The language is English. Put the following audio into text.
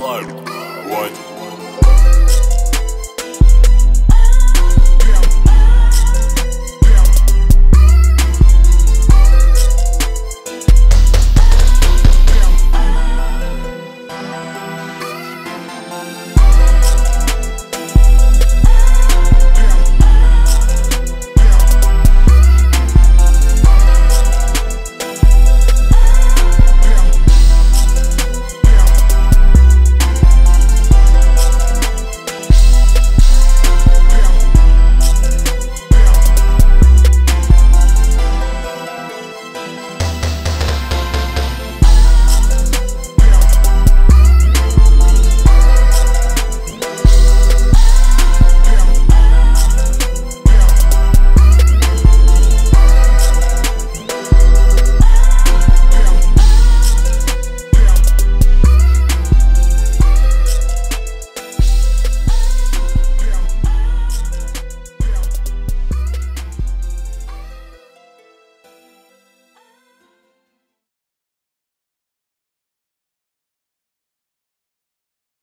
One. What?